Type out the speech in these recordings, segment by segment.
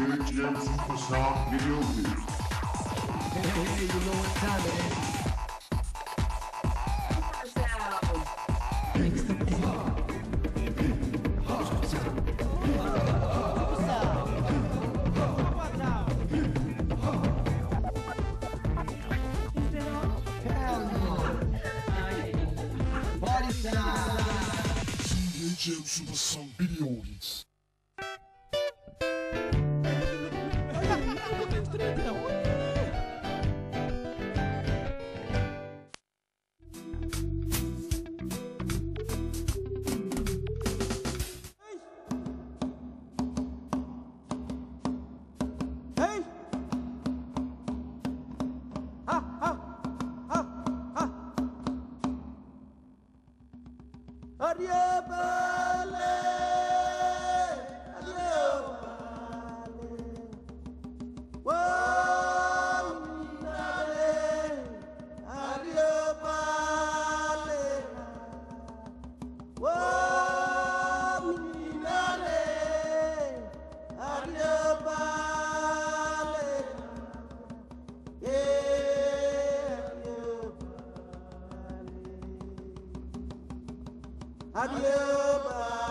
Yöneticilerin superstar biliyor muyuz? you Video Hits. bye. Adieu. Bye.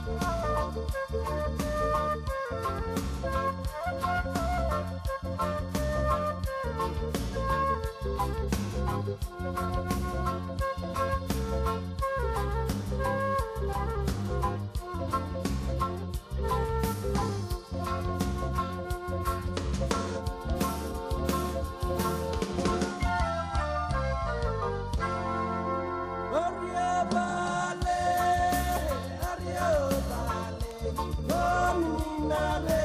Thank you. Oh, menina,